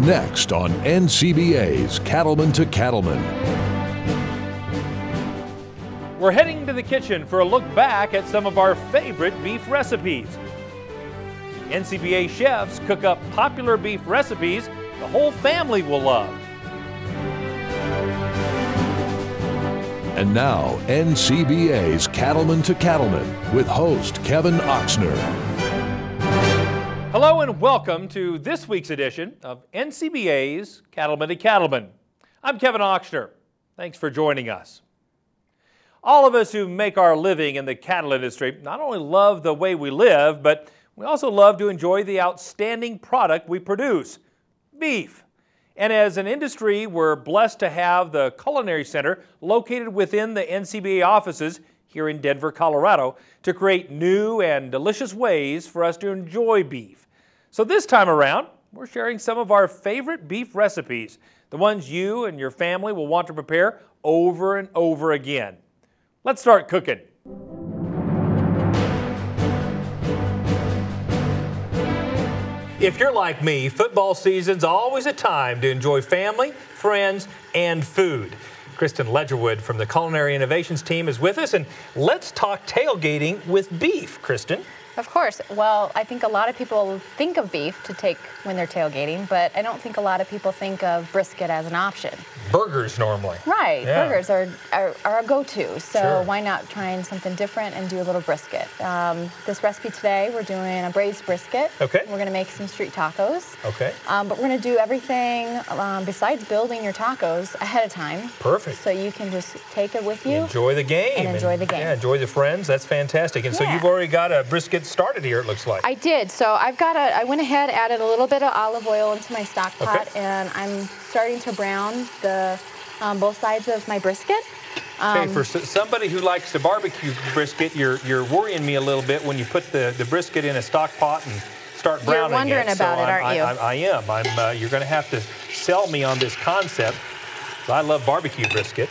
Next on NCBA's Cattlemen to Cattlemen. We're heading to the kitchen for a look back at some of our favorite beef recipes. NCBA chefs cook up popular beef recipes the whole family will love. And now, NCBA's Cattlemen to Cattlemen with host Kevin Ochsner. Hello and welcome to this week's edition of NCBA's Cattlemen to Cattlemen. I'm Kevin Ochsner. Thanks for joining us. All of us who make our living in the cattle industry not only love the way we live, but we also love to enjoy the outstanding product we produce beef. And as an industry, we're blessed to have the Culinary Center located within the NCBA offices here in Denver, Colorado, to create new and delicious ways for us to enjoy beef. So this time around, we're sharing some of our favorite beef recipes, the ones you and your family will want to prepare over and over again. Let's start cooking. If you're like me, football season's always a time to enjoy family, friends, and food. Kristen Ledgerwood from the Culinary Innovations team is with us, and let's talk tailgating with beef, Kristen. Of course. Well, I think a lot of people think of beef to take when they're tailgating, but I don't think a lot of people think of brisket as an option. Burgers normally. Right. Yeah. Burgers are, are, are a go-to. So sure. why not try something different and do a little brisket? Um, this recipe today, we're doing a braised brisket. Okay. We're going to make some street tacos. Okay. Um, but we're going to do everything um, besides building your tacos ahead of time. Perfect. So you can just take it with you. Enjoy the game. And enjoy and, the game. Yeah, enjoy the friends. That's fantastic. And yeah. so you've already got a brisket started here, it looks like. I did. So I've got a, I went ahead, added a little bit of olive oil into my stock pot, okay. and I'm starting to brown the um, both sides of my brisket. Um, okay, for somebody who likes to barbecue brisket, you're you're worrying me a little bit when you put the, the brisket in a stock pot and start browning it. You're wondering it. about so it, aren't I, you? I, I, am. I'm. Uh, you're going to have to sell me on this concept. I love barbecue brisket.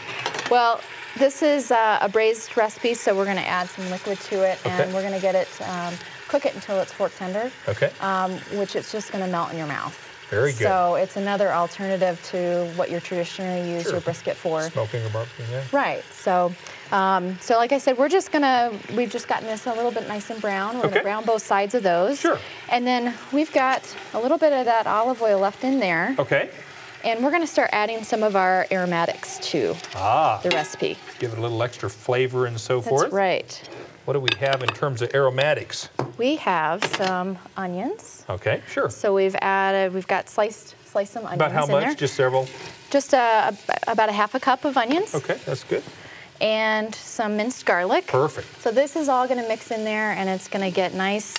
Well, this is uh, a braised recipe, so we're going to add some liquid to it, okay. and we're going to get it, um, cook it until it's fork tender. Okay. Um, which it's just going to melt in your mouth. Very good. So it's another alternative to what you're traditionally use sure. your brisket for. Smoking or barbecuing, yeah. Right. So, um, so like I said, we're just gonna we've just gotten this a little bit nice and brown. We're okay. gonna brown both sides of those. Sure. And then we've got a little bit of that olive oil left in there. Okay. And we're gonna start adding some of our aromatics to ah, the recipe. Give it a little extra flavor and so That's forth. That's right. What do we have in terms of aromatics? We have some onions. Okay, sure. So we've added, we've got sliced, sliced some onions About how much? there. Just several? Just uh, about a half a cup of onions. Okay, that's good. And some minced garlic. Perfect. So this is all gonna mix in there and it's gonna get nice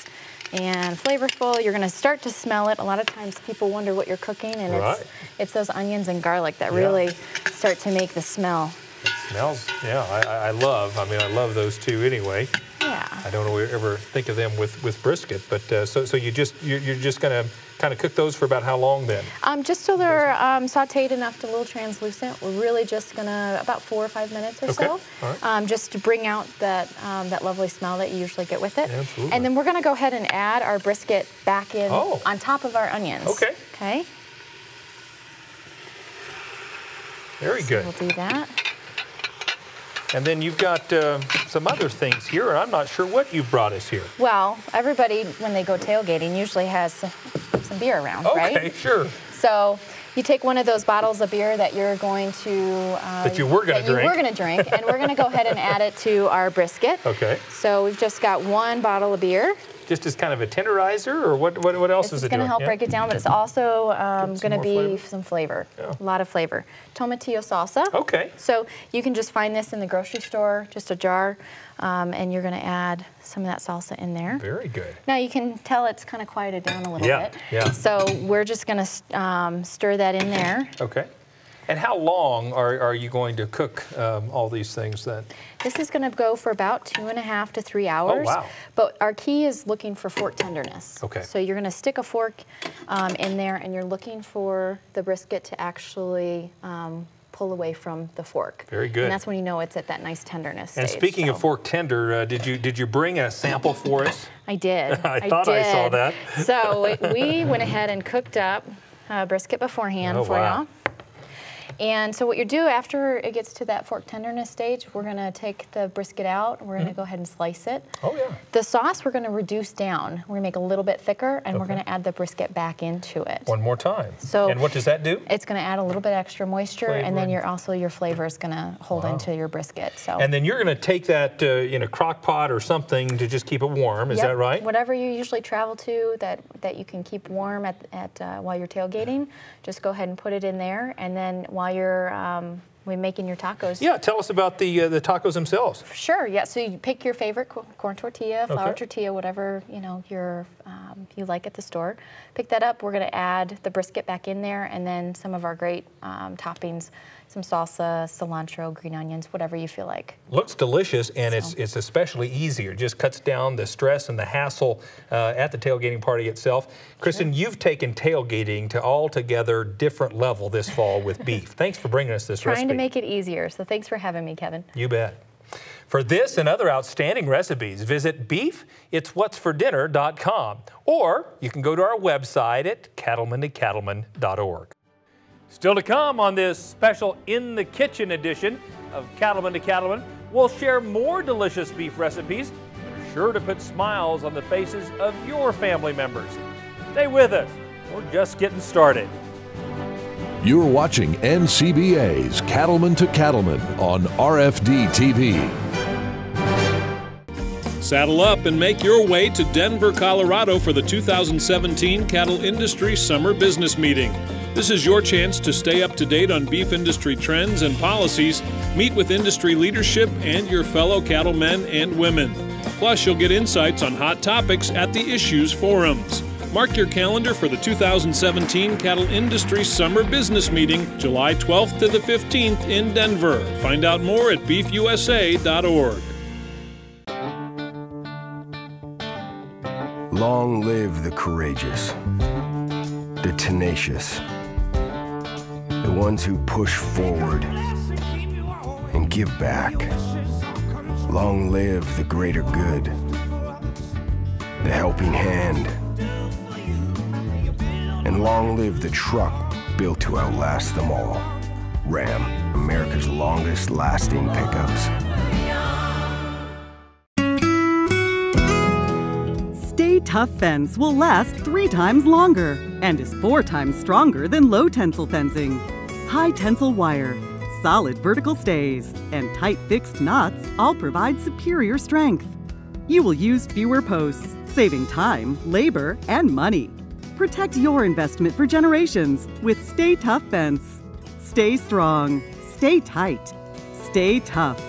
and flavorful. You're gonna start to smell it. A lot of times people wonder what you're cooking and right. it's, it's those onions and garlic that yeah. really start to make the smell. It smells, yeah, I, I love, I mean, I love those two anyway. Yeah. I don't ever think of them with, with brisket, but uh, so, so you just, you're, you're just gonna kind of cook those for about how long then? Um, just till they're um, sauteed enough to a little translucent. We're really just gonna, about four or five minutes or okay. so. All right. Um, just to bring out that, um, that lovely smell that you usually get with it. Absolutely. And then we're gonna go ahead and add our brisket back in oh. on top of our onions. Okay. Okay. Very so good. We'll do that. And then you've got uh, some other things here, and I'm not sure what you've brought us here. Well, everybody, when they go tailgating, usually has some beer around, okay, right? Okay, sure. So you take one of those bottles of beer that you're going to uh, that you were going to drink. You were going to drink, and we're going to go ahead and add it to our brisket. Okay. So we've just got one bottle of beer. Just as kind of a tenderizer, or what? What, what else this is, it going to help yeah? break it down, but it's also um, going to be flavor? some flavor, yeah. a lot of flavor. Tomatillo salsa. Okay. So you can just find this in the grocery store, just a jar, um, and you're going to add some of that salsa in there. Very good. Now you can tell it's kind of quieted down a little yeah, bit. Yeah. So we're just going to um, stir that in there. Okay. And how long are, are you going to cook um, all these things then? This is going to go for about two and a half to three hours. Oh, wow. But our key is looking for fork tenderness. Okay. So you're going to stick a fork um, in there and you're looking for the brisket to actually um, pull away from the fork. Very good. And that's when you know it's at that nice tenderness And stage, speaking of fork tender, uh, did you did you bring a sample for us? I did. I thought I saw that. so we went ahead and cooked up uh, brisket beforehand Oh, for wow. y'all. And so what you do after it gets to that fork tenderness stage, we're gonna take the brisket out. We're gonna go ahead and slice it. Oh yeah. The sauce we're gonna reduce down. We're gonna make a little bit thicker, and we're gonna add the brisket back into it. One more time. So- and what does that do? It's gonna add a little bit extra moisture, Flavor and then and- your also your flavor is gonna hold Wow. into your brisket. So. And then you're going to take that uh, in a crock pot or something to just keep it warm. Is Yep, that right? Whatever you usually travel to that, that you can keep warm at, at uh, while you're tailgating, just go ahead and put it in there. And then while you're um, when making your tacos, Yeah. Tell us about the uh, the tacos themselves. Sure. Yeah. So you pick your favorite corn tortilla, flour Okay. tortilla, whatever you know your um, you like at the store. Pick that up. We're going to add the brisket back in there, and then some of our great um, toppings, some salsa, cilantro, green onions, whatever you feel like. Looks delicious, and it's So- it's especially easier. Just cuts down the stress and the hassle uh, at the tailgating party itself. Kristen, you've taken tailgating to altogether different level this fall with beef. Thanks for bringing us this Trying recipe. Trying to make it easier. So thanks for having me, Kevin. You bet. For this and other outstanding recipes, visit beefitswhatsfordinner.com or you can go to our website at cattlemantocattleman.org. Still to come on this special In the Kitchen edition of Cattlemen to Cattlemen, we'll share more delicious beef recipes that are sure to put smiles on the faces of your family members. Stay with us. We're just getting started. You're watching NCBA's Cattlemen to Cattlemen on RFD TV. Saddle up and make your way to Denver, Colorado for the 2017 Cattle Industry Summer Business Meeting. This is your chance to stay up to date on beef industry trends and policies, meet with industry leadership and your fellow cattlemen and women. Plus, you'll get insights on hot topics at the Issues Forums. Mark your calendar for the 2017 Cattle Industry Summer Business Meeting, July 12th to the 15th in Denver. Find out more at beefusa.org. Long live the courageous, the tenacious, the ones who push forward and give back. Long live the greater good, the helping hand, and long live the truck built to outlast them all. Ram, America's longest lasting pickups. Stay-Tuff Fence will last three times longer and is four times stronger than low tensile fencing. High tensile wire, solid vertical stays, and tight fixed knots all provide superior strength. You will use fewer posts, saving time, labor, and money. Protect your investment for generations with Stay-Tuff Fence. Stay strong, stay tight, stay tough.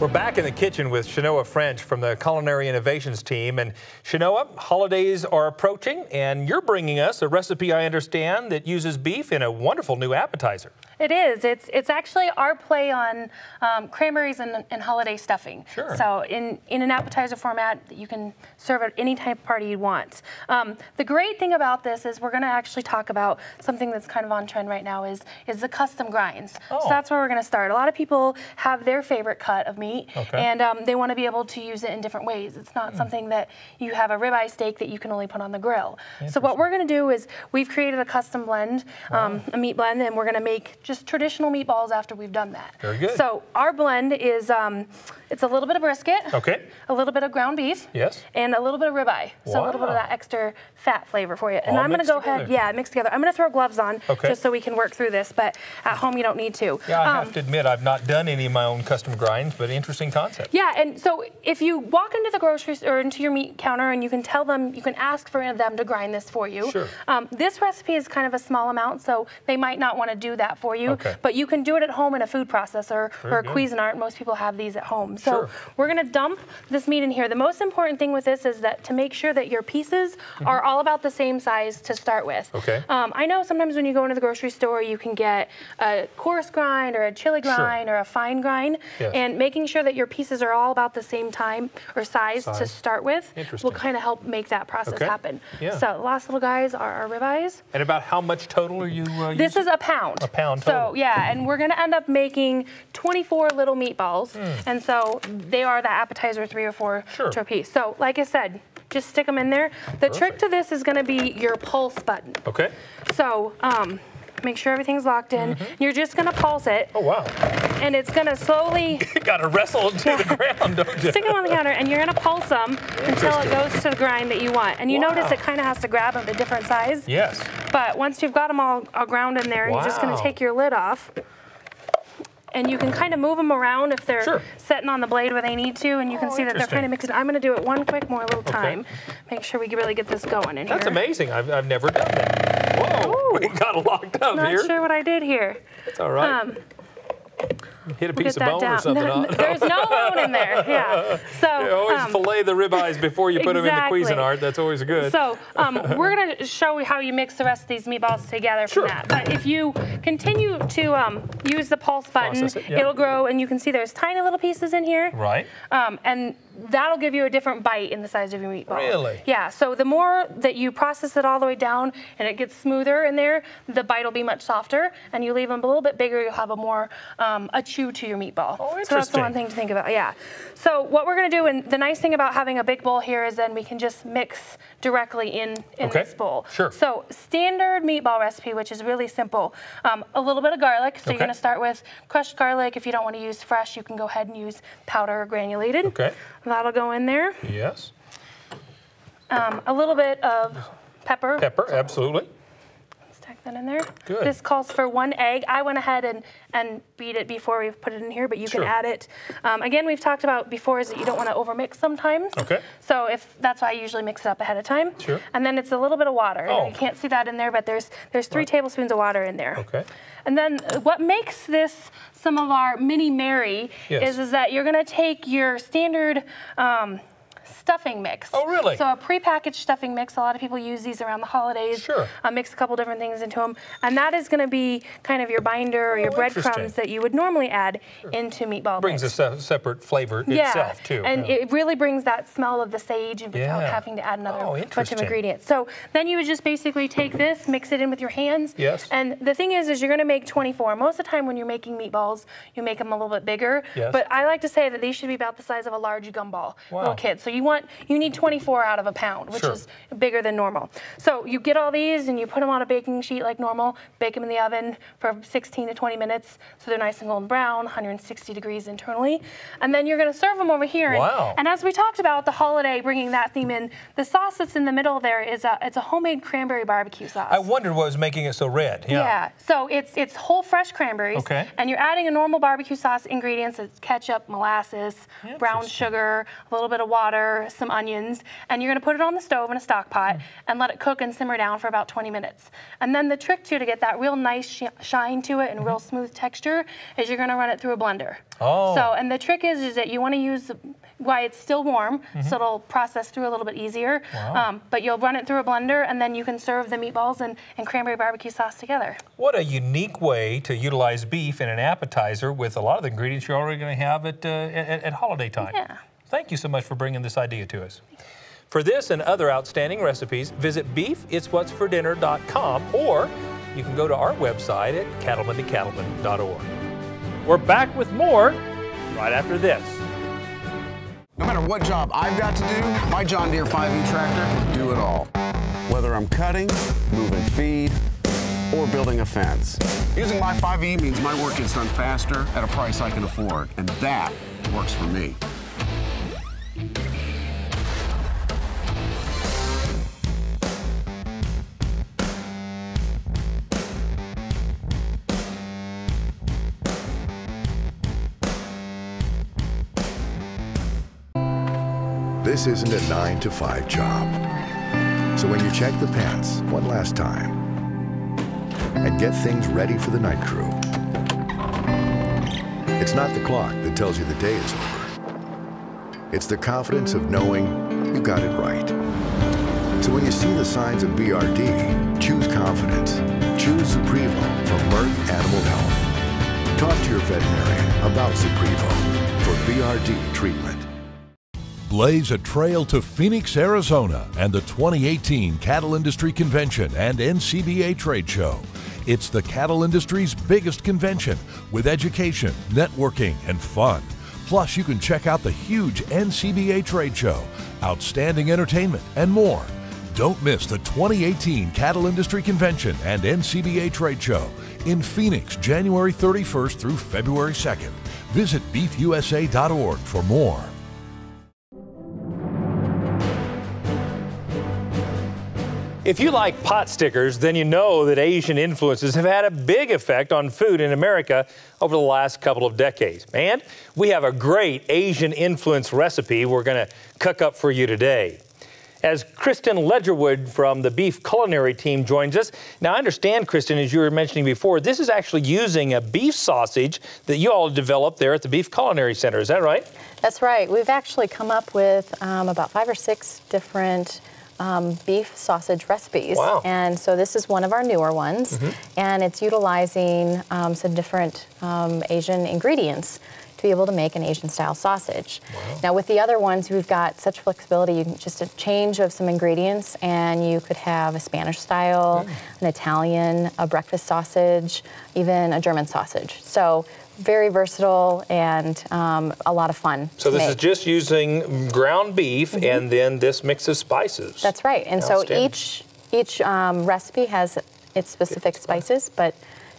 We're back in the kitchen with Shanoa French from the Culinary Innovations team. And Shanoa, holidays are approaching, and you're bringing us a recipe I understand that uses beef in a wonderful new appetizer. It is. It's it's actually our play on um, cranberries and, and holiday stuffing. Sure. So in in an appetizer format, that you can serve at any type of party you want. Um, the great thing about this is we're going to actually talk about something that's kind of on trend right now is is the custom grinds. Oh. So that's where we're going to start. A lot of people have their favorite cut of meat, Okay. and um, they want to be able to use it in different ways. It's not something that you have a ribeye steak that you can only put on the grill. So what we're going to do is we've created a custom blend, um, a meat blend, and we're going to make just traditional meatballs after we've done that. Very good. So our blend is um, it's a little bit of brisket, Okay. a little bit of ground beef, Yes. and a little bit of ribeye. So a little bit of that extra fat flavor for you. And All I'm going to go ahead, yeah, mix together. I'm going to throw gloves on Okay. just so we can work through this, but at home you don't need to. Yeah, I Um, have to admit, I've not done any of my own custom grinds, but interesting concept. yeah, and so if you walk into the grocery store or into your meat counter and you can tell them, you can ask for one of them to grind this for you. Sure. Um, this recipe is kind of a small amount, so they might not want to do that for you. Okay. But you can do it at home in a food processor or a good. Cuisinart. Most people have these at home. So Sure. we're gonna dump this meat in here. The most important thing with this is that to make sure that your pieces are all about the same size to start with. Okay. Um, I know sometimes when you go into the grocery store, you can get a coarse grind or a chili Sure. grind or a fine grind, Yes. and making sure that your pieces are all about the same time or size, to start with will kind of help make that process Okay. happen. Yeah. So last little guys are our ribeyes. And about how much total are you uh, This using? is a pound. A pound So yeah, and we're gonna end up making 24 little meatballs, and so they are the appetizer, three or four. Sure. to a piece. So like I said, just stick them in there. The trick to this is gonna be your pulse button. Okay. So um, make sure everything's locked in. Mm-hmm. You're just gonna pulse it, Oh, wow. and it's gonna slowly got to wrestle to the ground, don't you? stick them on the counter, and you're gonna pulse them until it goes to the grind that you want. And you notice it kind of has to grab them a different size. Yes. But once you've got them all, all ground in there, you're just gonna take your lid off. And you can kind of move them around if they're Sure. setting on the blade where they need to, and you can Oh, see that they're kind of mixing. I'm going to do it one quick more little time. okay. Make sure we really get this going in That's here. That's amazing. I've, I've never done that. We got locked up Not here. sure what I did here. It's all right. Um, Hit a piece of bone or down. something. No, there's no bone in there. Yeah. So You always um, fillet the ribeyes before you put exactly. them in the Cuisinart. That's always good. So um, we're going to show you how you mix the rest of these meatballs together Sure. from that. But if you continue to um, use the pulse button, it, yeah. it'll grow, and you can see there's tiny little pieces in here. right. Um, and that'll give you a different bite in the size of your meatball. Really? Yeah. So the more that you process it all the way down and it gets smoother in there, the bite will be much softer. And you leave them a little bit bigger, you'll have a more um, a chew to your meatball. Oh, interesting. So that's the one thing to think about. Yeah. So what we're gonna do, and the nice thing about having a big bowl here is then we can just mix directly in in Okay. this bowl. Sure. So standard meatball recipe, which is really simple. Um, a little bit of garlic. So Okay. you're gonna start with crushed garlic. If you don't want to use fresh, you can go ahead and use powder or granulated. Okay. That'll go in there. Yes. Um, a little bit of pepper. Pepper, absolutely. That in there. Good. This calls for one egg. I went ahead and, and beat it before we put it in here, but you Sure. can add it. Um, again, we've talked about before is that you don't want to overmix sometimes. Okay. So if that's why I usually mix it up ahead of time. Sure. And then it's a little bit of water. Oh. You can't see that in there, but there's there's three tablespoons of water in there. Okay. And then what makes this some of our mini Mary Yes. is, is that you're gonna take your standard um, stuffing mix. Oh, really? So a prepackaged stuffing mix. A lot of people use these around the holidays. Sure. Uh, mix a couple different things into them, and that is going to be kind of your binder or your Oh, breadcrumbs that you would normally add into meatball Brings a se- separate flavor yeah, itself, too. and Yeah. it really brings that smell of the sage and without Yeah. having to add another Oh, bunch of ingredients. So then you would just basically take this, mix it in with your hands. Yes. And the thing is, is you're going to make 24. Most of the time when you're making meatballs, you make them a little bit bigger. Yes. But I like to say that these should be about the size of a large gumball, Wow. little kid. So you want you need 24 out of a pound, which Sure. is bigger than normal. So you get all these and you put them on a baking sheet like normal, bake them in the oven for 16 to 20 minutes so they're nice and golden brown, 160 degrees internally. And then you're going to serve them over here. And- Wow. And, as we talked about the holiday, bringing that theme in, the sauce that's in the middle there is a, it's a homemade cranberry barbecue sauce. I wondered what was making it so red. Yeah. Yeah. So it's it's whole fresh cranberries. Okay. And you're adding a normal barbecue sauce ingredients. It's ketchup, molasses, brown sugar, a little bit of water, some onions, and you're gonna put it on the stove in a stock pot Mm. and let it cook and simmer down for about 20 minutes. And then the trick to to get that real nice sh- shine to it and real smooth texture is you're gonna run it through a blender. Oh. So and the trick is is that you want to use why it's still warm, so it'll process through a little bit easier. Wow. Um, but you'll run it through a blender, and then you can serve the meatballs and, and cranberry barbecue sauce together. What a unique way to utilize beef in an appetizer with a lot of the ingredients you're already going to have at, uh, at, at holiday time. Yeah. Thank you so much for bringing this idea to us. For this and other outstanding recipes, visit beefit'swhatsfordinner.com or you can go to our website at cattlemantocattleman.org. We're back with more right after this. No matter what job I've got to do, my John Deere 5E tractor will do it all. Whether I'm cutting, moving feed, or building a fence. Using my 5E means my work gets done faster at a price I can afford, and that works for me. This isn't a 9 to 5 job. So when you check the pants one last time and get things ready for the night crew, It's not the clock that tells you the day is over. It's the confidence of knowing you got it right. So when you see the signs of BRD, choose confidence. Choose Zuprevo from Merck Animal Health. Talk to your veterinarian about Zuprevo for BRD treatment. Blaze a trail to Phoenix, Arizona and the 2018 Cattle Industry Convention and NCBA Trade Show. It's the cattle industry's biggest convention with education, networking, and fun. Plus, you can check out the huge NCBA Trade Show, outstanding entertainment, and more. Don't miss the 2018 Cattle Industry Convention and NCBA Trade Show in Phoenix, January 31st through February 2nd. Visit beefusa.org for more. If you like pot stickers, then you know that Asian influences have had a big effect on food in America over the last couple of decades. And we have a great Asian influence recipe we're going to cook up for you today. As Kristen Ledgerwood from the Beef Culinary Team joins us. Now, I understand, Kristen, as you were mentioning before, this is actually using a beef sausage that you all developed there at the Beef Culinary Center. Is that right? That's right. We've actually come up with um, about five or six different um, beef sausage recipes. Wow. And so this is one of our newer ones, and it's utilizing um, some different um, Asian ingredients to be able to make an Asian style sausage. Now with the other ones, we've got such flexibility, you can just a change of some ingredients and you could have a Spanish style, an Italian, a breakfast sausage, even a German sausage. So very versatile and um, a lot of fun. So this is just using ground beef and then this mix of spices. That's right. And so each each um, recipe has its specific spices, but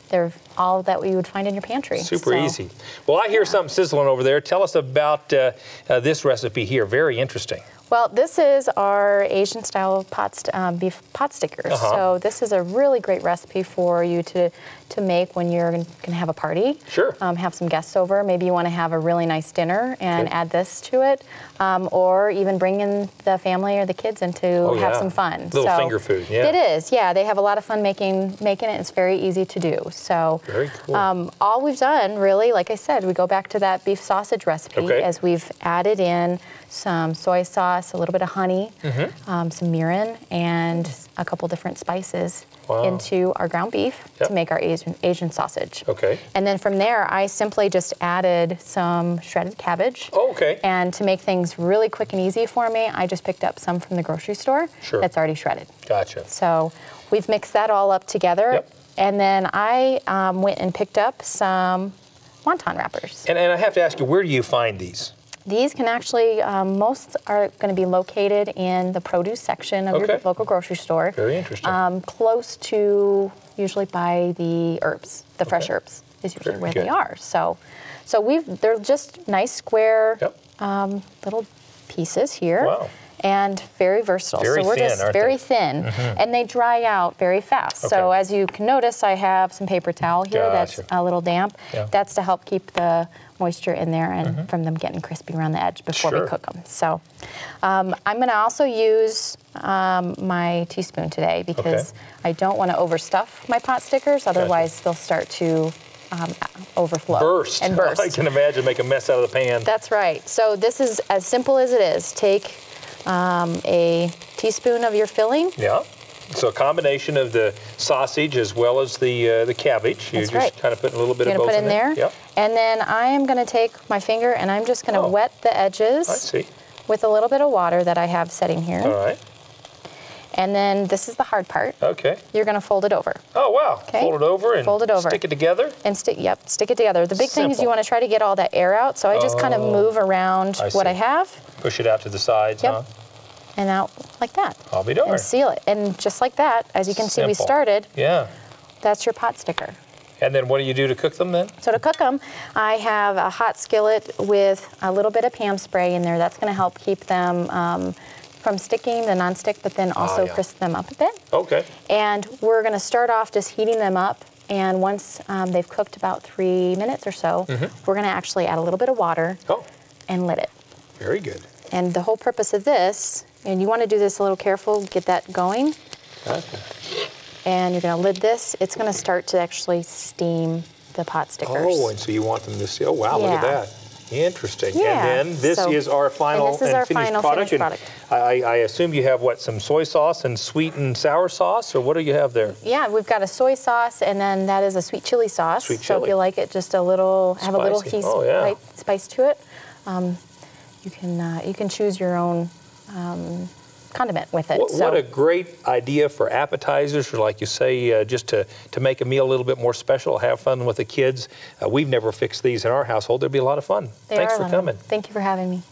they're all that we would find in your pantry. Super So- easy. Well, I hear something sizzling over there. Tell us about uh, uh, this recipe here. Very interesting. Well, this is our Asian style pot st- um, beef pot stickers. Uh-huh. So this is a really great recipe for you to to make when you're going to have a party. Sure. Um, have some guests over. Maybe you want to have a really nice dinner and Okay. add this to it, um, or even bring in the family or the kids in to Oh, have yeah. some fun. Little finger food, yeah. It is. Yeah, they have a lot of fun making making it. It's very easy to do. So. Very cool. Um, all we've done, really, like I said, we go back to that beef sausage recipe Okay. as we've added in some soy sauce, a little bit of honey, Mm-hmm. um, some mirin, and a couple different spices Wow. into our ground beef Yep. to make our Asian, Asian sausage. Okay. And then from there, I simply just added some shredded cabbage. Oh, okay. And to make things really quick and easy for me, I just picked up some from the grocery store Sure. that's already shredded. Gotcha. So we've mixed that all up together. Yep. And then I um, went and picked up some wonton wrappers. And, and I have to ask you, where do you find these? These can actually, um, most are going to be located in the produce section of your local grocery store. Very interesting. Um, close to, usually by the herbs, the fresh herbs is usually Very where good. they are. So, so we've, they're just nice square Yep. um, little pieces here. Wow. And very versatile. Very so we're thin, just very they? Thin, and they dry out very fast. Okay. So as you can notice, I have some paper towel here that's a little damp. Yeah. That's to help keep the moisture in there and from them getting crispy around the edge before Sure. we cook them. So um, I'm going to also use um, my teaspoon today because I don't want to overstuff my pot stickers. Otherwise, they'll start to um, overflow Burst. and burst. I can imagine make a mess out of the pan. That's right. So this is as simple as it is. Take um, a teaspoon of your filling. yeah. So a combination of the sausage as well as the uh, the cabbage. You're That's just right. kind of putting a little bit You're of both put in there, Yep. and then I am going to take my finger and I'm just going to Oh. wet the edges I see. with a little bit of water that I have setting here. All right. And then this is the hard part. Okay. You're going to fold it over Oh wow. Okay. Fold it over and Fold it over. stick it together. and stick. Yep, stick it together. The big thing is you want to try to get all that air out. So I just kind of move around I what I have Push it out to the sides, Yep. huh? and out like that. I'll be darned. And seal it. And just like that, as you can see, we Simple. started. Yeah. That's your pot sticker. And then what do you do to cook them then? So to cook them, I have a hot skillet with a little bit of Pam spray in there. That's going to help keep them um, from sticking, the nonstick, but then also Ah, yeah. crisp them up a bit. Okay. And we're going to start off just heating them up. And once um, they've cooked about three minutes or so, we're going to actually add a little bit of water Oh, and lid it. very good. And the whole purpose of this, and you want to do this a little careful, get that going. Gotcha. And you're going to lid this. It's going to start to actually steam the pot stickers. Oh, and so you want them to see. Oh, wow, look at that. Interesting. Yeah, And then this so- is our final and is our finished final product. finished and product. I, I assume you have what, some soy sauce and sweet and sour sauce, or what do you have there? Yeah, we've got a soy sauce, and then that is a sweet chili sauce. Sweet So chili. if you like it, just a little, have a little heat, Oh, yeah. spice to it. Um, you can uh, you can choose your own um, condiment with it. What, so what a great idea for appetizers, or like you say, uh, just to, to make a meal a little bit more special, have fun with the kids. Uh, we've never fixed these in our household. There'd be a lot of fun. they Thanks for coming. Thank you for having me.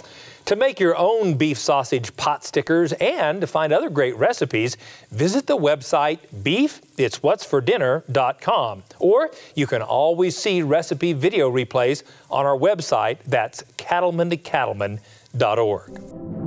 To make your own beef sausage pot stickers and to find other great recipes, visit the website beefitswhatsfordinner.com. Or you can always see recipe video replays on our website. That's cattlemantocattleman.org.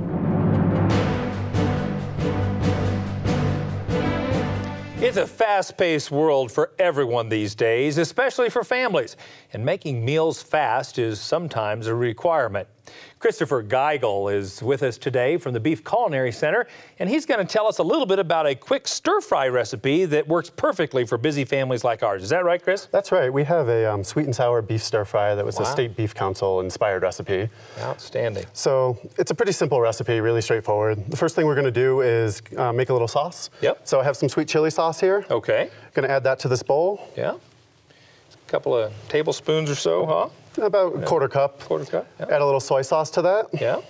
It's a fast paced world for everyone these days, especially for families. And making meals fast is sometimes a requirement. Christopher Geigel is with us today from the Beef Culinary Center, and he's going to tell us a little bit about a quick stir fry recipe that works perfectly for busy families like ours. Is that right, Chris? That's right. We have a um, sweet and sour beef stir fry that was Wow. a state beef council inspired recipe. Outstanding. So it's a pretty simple recipe, really straightforward. The first thing we're going to do is uh, make a little sauce. Yep. So I have some sweet chili sauce here. Okay. Going to add that to this bowl. Yeah. A couple of tablespoons or so, huh? About a quarter cup. Quarter cup. Yeah. Add a little soy sauce to that. Yeah.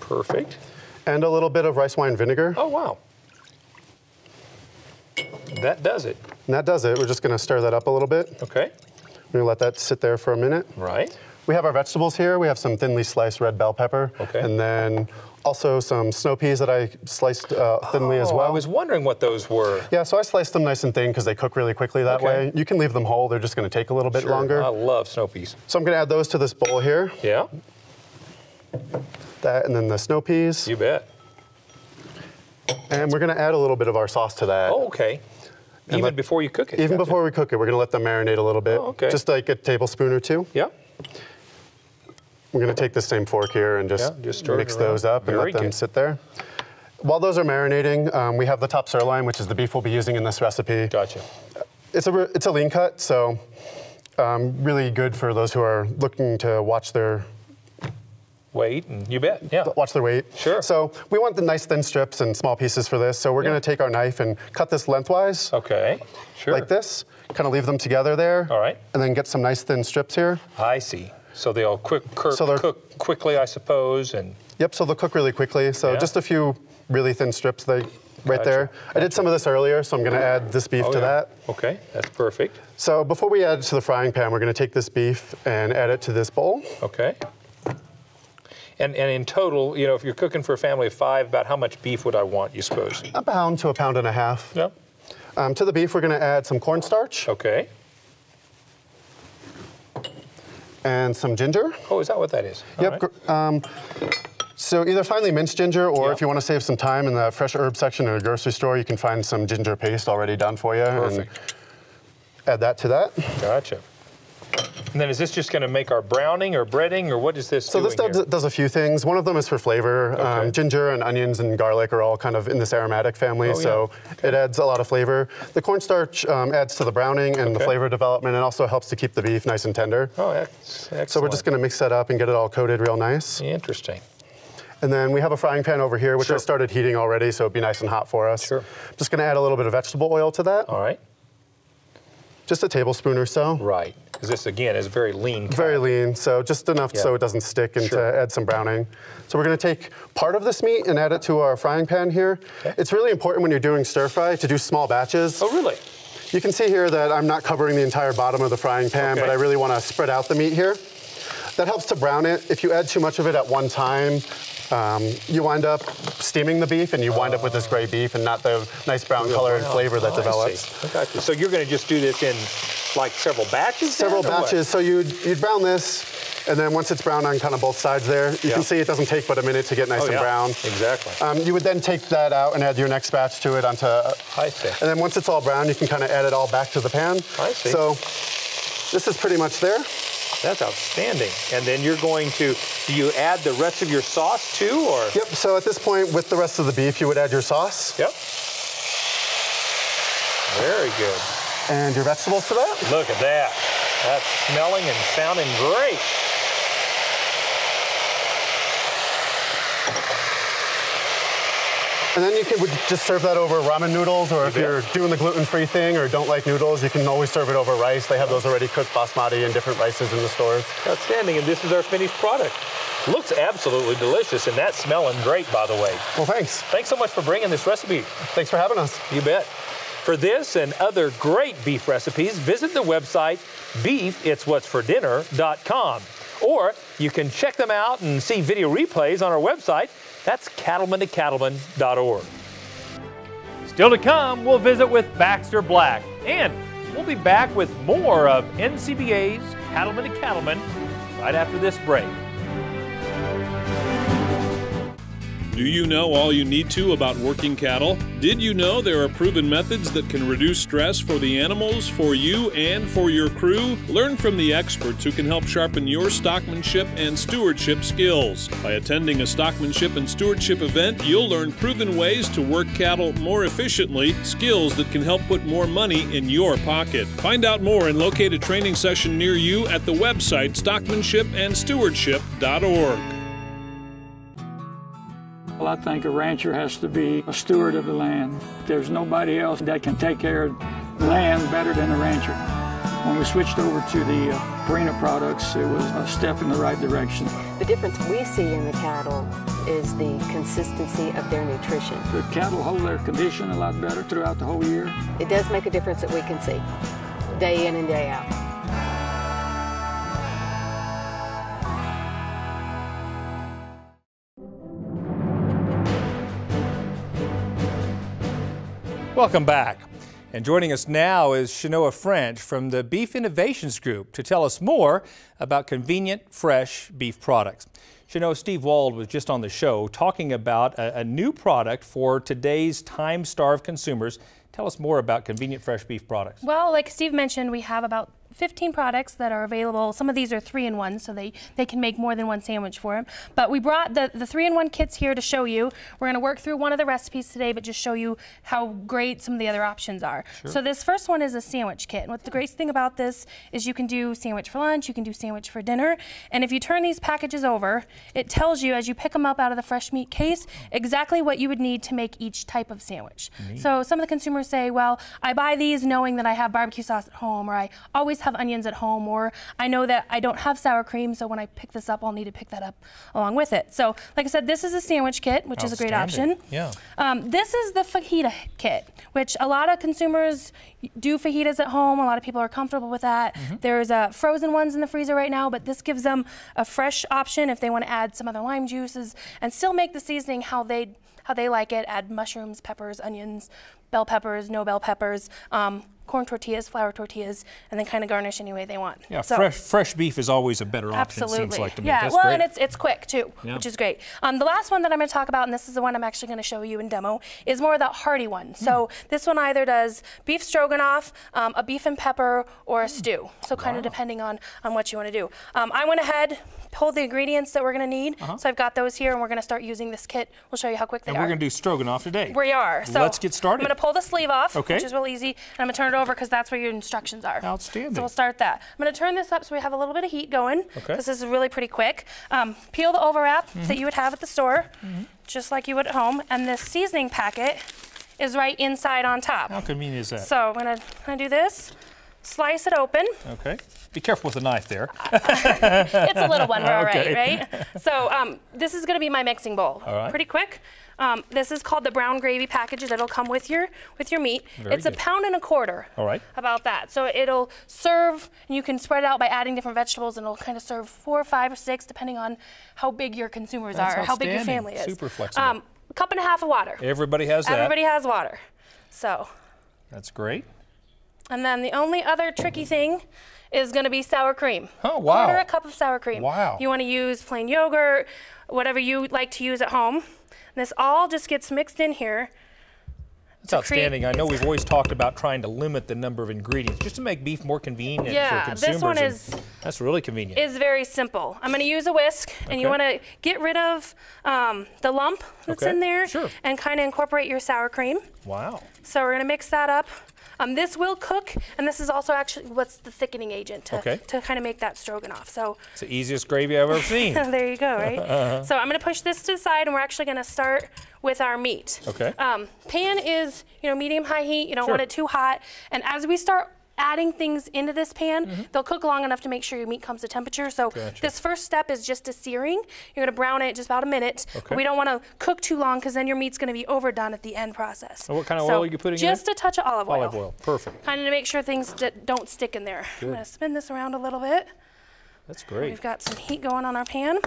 Perfect. And a little bit of rice wine vinegar. Oh, wow. That does it. And that does it. We're just going to stir that up a little bit. Okay. We're going to let that sit there for a minute. Right. We have our vegetables here. We have some thinly sliced red bell pepper. Okay. And then also some snow peas that I sliced uh, thinly as Oh, well. I was wondering what those were. Yeah, so I sliced them nice and thin because they cook really quickly that Okay. way. You can leave them whole, they're just going to take a little bit Sure. longer. I love snow peas. So I'm going to add those to this bowl here. Yeah, That and then the snow peas. you bet. And we're going to add a little bit of our sauce to that. Oh, okay. Even let- before you cook it. Even Gotcha. before we cook it, we're going to let them marinate a little bit. Oh, okay. Just like a tablespoon or two. Yeah. We're going to take this same fork here and just, Yeah, just mix those up and Very let them good. sit there. While those are marinating, um, we have the top sirloin, which is the beef we'll be using in this recipe. Gotcha. It's a it's a lean cut, so um, really good for those who are looking to watch their weight and you bet. Yeah. watch their weight. Sure. So we want the nice thin strips and small pieces for this. So we're Yeah. going to take our knife and cut this lengthwise, Okay. Sure. like this. Kind of leave them together there. All right. And then get some nice thin strips here. I see. So they'll quick So cook quickly, I suppose, and Yep. So they'll cook really quickly. So Yeah. just a few really thin strips they, right Gotcha, there. I did some of this earlier, so I'm going to add this beef oh, to yeah. that. Okay, that's perfect. So before we add it to the frying pan, we're going to take this beef and add it to this bowl. Okay. And, and in total, you know, if you're cooking for a family of five, about how much beef would I want, you suppose? A pound to a pound and a half. Yeah. Um, to the beef, we're going to add some cornstarch Okay. And some ginger. Oh, is that what that is? Yep. right. Um, so either finely minced ginger, or Yeah. if you want to save some time in the fresh herb section in a grocery store, you can find some ginger paste already done for you. Perfect. And add that to that. Gotcha. And then is this just going to make our browning or breading, or what is this So this does, does a few things. One of them is for flavor. Okay. Um, ginger and onions and garlic are all kind of in this aromatic family, Oh, yeah. so it adds a lot of flavor. The cornstarch um, adds to the browning and the flavor development, and also helps to keep the beef nice and tender. Oh, excellent. So we're just going to mix that up and get it all coated real nice. Interesting. And then we have a frying pan over here, which Sure. I started heating already, so it'd be nice and hot for us. Sure. Just gonna add a little bit of vegetable oil to that, All right. just a tablespoon or so. Right. Because this, again, is very lean. Very lean, so just enough Yeah. so it doesn't stick and Sure. to add some browning. So we're gonna take part of this meat and add it to our frying pan here. Okay. It's really important when you're doing stir fry to do small batches. Oh, really? You can see here that I'm not covering the entire bottom of the frying pan, Okay. but I really wanna spread out the meat here. That helps to brown it. If you add too much of it at one time, um, you wind up steaming the beef and you wind up with this gray beef and not the nice brown color and flavor that Oh, develops. I you. So you're going to just do this in like several batches? Several then, batches. So you'd, you'd brown this, and then once it's brown on kind of both sides there, you Yeah. can see it doesn't take but a minute to get nice Oh, and yeah. brown. Exactly. Um, you would then take that out and add your next batch to it onto, I see. and then once it's all brown, you can kind of add it all back to the pan. I see. So this is pretty much there. That's outstanding. And then you're going to, do you add the rest of your sauce too, or? Yep, so at this point, with the rest of the beef, you would add your sauce. Yep. Very good. And your vegetables to that. Look at that. That's smelling and sounding great. And then you can just serve that over ramen noodles, or if you're doing the gluten-free thing or don't like noodles, you can always serve it over rice. They have those already cooked basmati and different rices in the stores. Outstanding, and this is our finished product. Looks absolutely delicious, and that's smelling great, by the way. Well, thanks. Thanks so much for bringing this recipe. Thanks for having us. You bet. For this and other great beef recipes, visit the website beefitswhatsfordinner.com. Or you can check them out and see video replays on our website. That's cattleman2cattleman.org. Still to come, we'll visit with Baxter Black. And we'll be back with more of NCBA's Cattlemen to Cattlemen right after this break. Do you know all you need to about working cattle? Did you know there are proven methods that can reduce stress for the animals, for you, and for your crew? Learn from the experts who can help sharpen your stockmanship and stewardship skills. By attending a stockmanship and stewardship event, you'll learn proven ways to work cattle more efficiently, skills that can help put more money in your pocket. Find out more and locate a training session near you at the website stockmanshipandstewardship.org. Well, I think a rancher has to be a steward of the land. There's nobody else that can take care of land better than a rancher. When we switched over to the uh, Purina products, it was a step in the right direction. The difference we see in the cattle is the consistency of their nutrition. The cattle hold their condition a lot better throughout the whole year. It does make a difference that we can see day in and day out. Welcome back. And joining us now is Shanoa French from the Beef Innovations Group to tell us more about convenient, fresh beef products. Shanoa, Steve Wald was just on the show talking about a, a new product for today's time-starved consumers. Tell us more about convenient, fresh beef products. Well, like Steve mentioned, we have about 15 products that are available. Some of these are three in one, so they, they can make more than one sandwich for them. But we brought the, the three in one kits here to show you. We're going to work through one of the recipes today, but just show you how great some of the other options are. Sure. So this first one is a sandwich kit. And what the great thing about this is you can do sandwich for lunch, you can do sandwich for dinner. And if you turn these packages over, it tells you as you pick them up out of the fresh meat case exactly what you would need to make each type of sandwich. Neat. So some of the consumers say, well, I buy these knowing that I have barbecue sauce at home, or I always have onions at home, or I know that I don't have sour cream, so when I pick this up, I'll need to pick that up along with it. So, like I said, this is a sandwich kit, which is a great option. Yeah. Um, this is the fajita kit, which a lot of consumers do fajitas at home. A lot of people are comfortable with that. There's uh, frozen ones in the freezer right now, but this gives them a fresh option if they want to add some other lime juices and still make the seasoning how they how they like it. Add mushrooms, peppers, onions, bell peppers, no bell peppers. Um, corn tortillas, flour tortillas, and then kind of garnish any way they want. Yeah, So- fresh, fresh beef is always a better option, Absolutely. it seems like to me. Yeah, That's well, great. and it's it's quick too, Yeah. which is great. Um, the last one that I'm going to talk about, and this is the one I'm actually going to show you in demo, is more of that hearty one. So Hmm. this one either does beef stroganoff, um, a beef and pepper, or a stew. So kind of depending on on what you want to do. Um, I went ahead. Pulled the ingredients that we're going to need. Uh-huh. So I've got those here, and we're going to start using this kit. We'll show you how quick they and are. we're going to do stroganoff today. We are. So Let's get started. I'm going to pull the sleeve off, Okay. which is real easy, and I'm going to turn it over because that's where your instructions are. Outstanding. So we'll start that. I'm going to turn this up so we have a little bit of heat going. Okay. This is really pretty quick. Um, peel the overwrap Mhm. that you would have at the store, Mhm. just like you would at home, and this seasoning packet is right inside on top. How convenient is that? So I'm going to do this, slice it open. okay. Be careful with the knife there. it's a little one, we're all right, Okay. right? So um, this is going to be my mixing bowl. All right. Pretty quick. Um, this is called the brown gravy package. It'll come with your with your meat. Very it's good. a pound and a quarter. All right. About that. So it'll serve, and you can spread it out by adding different vegetables, and it'll kind of serve four, five, or six, depending on how big your consumers That's are, how big your family is. Super flexible. Um, cup and a half of water. Everybody has that. Everybody has water. So, That's great. And then the only other tricky thing is going to be sour cream. Oh, wow. Quarter a cup of sour cream. Wow. You want to use plain yogurt, whatever you like to use at home. And this all just gets mixed in here. To create- outstanding. I know we've always talked about trying to limit the number of ingredients just to make beef more convenient Yeah, for this consumers. one is- That's really convenient. Is very simple. I'm going to use a whisk, and you want to get rid of um, the lump that's Okay, in there, sure. and kind of incorporate your sour cream. wow. So we're going to mix that up. Um, this will cook, and this is also actually what's the thickening agent to, Okay. to kind of make that stroganoff. So It's the easiest gravy I've ever seen. there you go, right? Uh-huh. So I'm gonna push this to the side, and we're actually gonna start with our meat. Okay. Um, pan is, you know, medium high heat. You don't Sure. want it too hot. And as we start adding things into this pan, they'll cook long enough to make sure your meat comes to temperature. So. Gotcha. this first step is just a searing. You're gonna brown it just about a minute. Okay. We don't want to cook too long because then your meat's gonna be overdone at the end process. And what kind of So oil are you putting in Just a touch of olive oil. Olive oil, perfect. Kind of to make sure things don't stick in there. Good. I'm gonna spin this around a little bit. That's great. We've got some heat going on our pan.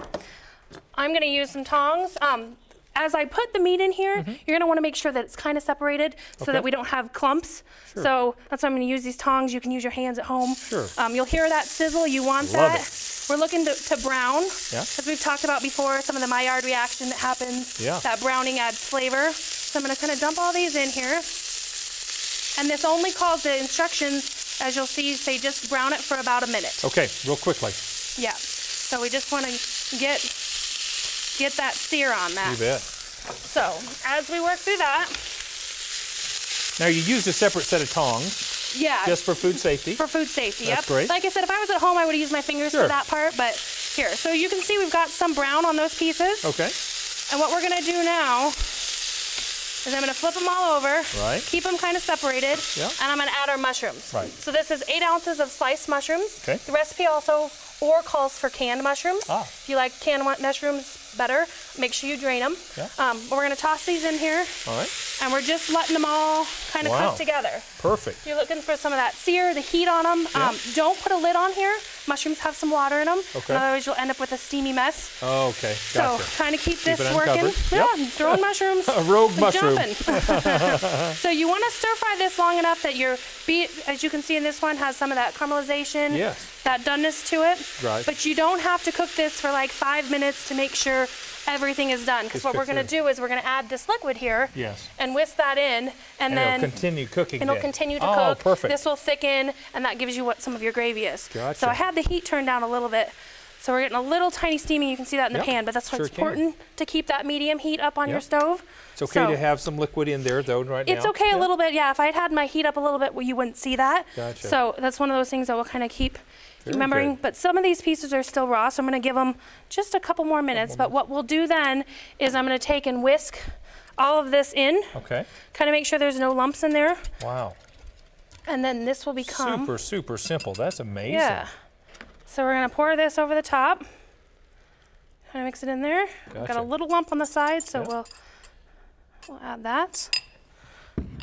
I'm gonna use some tongs. Um, as I put the meat in here, you're gonna wanna make sure that it's kind of separated so. Okay. that we don't have clumps. Sure. So that's why I'm gonna use these tongs. You can use your hands at home. Sure. Um, you'll hear that sizzle, you want Love that. it. We're looking to, to brown. Yeah. As we've talked about before, some of the Maillard reaction that happens, Yeah. that browning adds flavor. So I'm gonna kind of dump all these in here. And this only calls the instructions, as you'll see, say just brown it for about a minute. Okay, real quickly. Yeah. So we just want to get get that sear on that. You bet. So as we work through that, Now you used a separate set of tongs yeah. just for food safety. for food safety. That's yep. great. Like I said, if I was at home, I would use my fingers Sure. for that part. But here, so you can see we've got some brown on those pieces. Okay. And what we're gonna do now is I'm gonna flip them all over. Right. Keep them kind of separated. Yeah. And I'm gonna add our mushrooms. Right. So this is eight ounces of sliced mushrooms. Okay. The recipe also or calls for canned mushrooms. Ah. If you like canned mushrooms better, make sure you drain them. Yeah. Um, but we're gonna toss these in here, All right. and we're just letting them all kind of Wow. cook together. Perfect. You're looking for some of that sear, the heat on them. Yeah. Um, don't put a lid on here. Mushrooms have some water in them. Okay. Otherwise, you'll end up with a steamy mess. Oh, okay. Gotcha. So trying to keep, Keep this working. uncovered. Yeah, throwing mushrooms. A rogue mushroom. jumping. so you want to stir fry this long enough that your beet, as you can see in this one, has some of that caramelization, Yes. That doneness to it. Right. But you don't have to cook this for like five minutes to make sure everything is done. Because what we're going to do is we're going to add this liquid here Yes. and whisk that in, and, And then it'll continue cooking. It'll then. continue to oh, cook. perfect. This will thicken, and that gives you what some of your gravy is. Gotcha. So I had the heat turned down a little bit. So we're getting a little tiny steaming. You can see that in the pan, but that's what's sure can. important to keep that medium heat up on your stove. it's okay so- to have some liquid in there, though, right now. It's okay Yeah. a little bit, yeah. If I had had my heat up a little bit, well, you wouldn't see that. Gotcha. So that's one of those things that we'll kind of keep Very remembering. good. But some of these pieces are still raw, so I'm going to give them just a couple more minutes. But what we'll do then is I'm going to take and whisk all of this in, Okay. kind of make sure there's no lumps in there, Wow. and then this will become Super, super simple. That's amazing. Yeah. So we're gonna pour this over the top. Kind of mix it in there. Gotcha. Got a little lump on the side, so Yep. we'll we'll add that.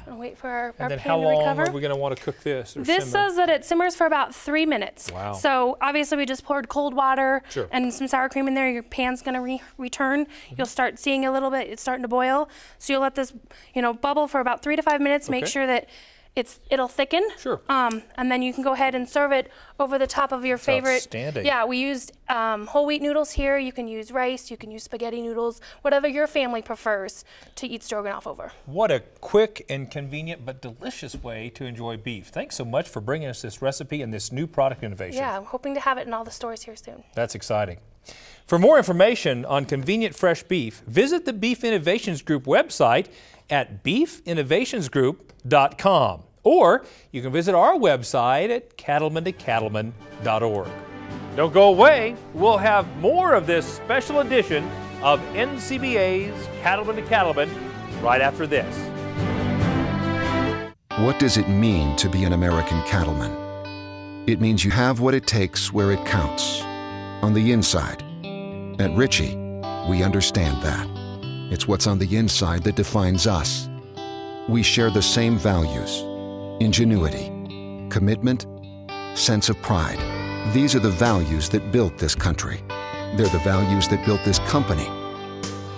And wait for our, our then pan how to long recover. are we going to want to cook this? Or This simmer? says that it simmers for about three minutes. Wow. So obviously we just poured cold water Sure. and some sour cream in there. Your pan's gonna re- return. Mm-hmm. You'll start seeing a little bit. It's starting to boil. So you'll let this, you know, bubble for about three to five minutes. Make sure that it's it'll thicken. Sure. Um, and then you can go ahead and serve it over the top of your favorite. outstanding. Yeah, we used um, whole wheat noodles here. You can use rice. You can use spaghetti noodles. Whatever your family prefers to eat stroganoff over. What a quick and convenient but delicious way to enjoy beef. Thanks so much for bringing us this recipe and this new product innovation. Yeah, I'm hoping to have it in all the stores here soon. That's exciting. For more information on convenient fresh beef, visit the Beef Innovations Group website at beefinnovationsgroup.com. Or you can visit our website at cattleman2cattleman.org. Don't go away. We'll have more of this special edition of NCBA's Cattlemen to Cattlemen right after this. What does it mean to be an American cattleman? It means you have what it takes where it counts, on the inside. At Ritchie, we understand that. It's what's on the inside that defines us. We share the same values ingenuity, commitment, sense of pride. These are the values that built this country. They're the values that built this company.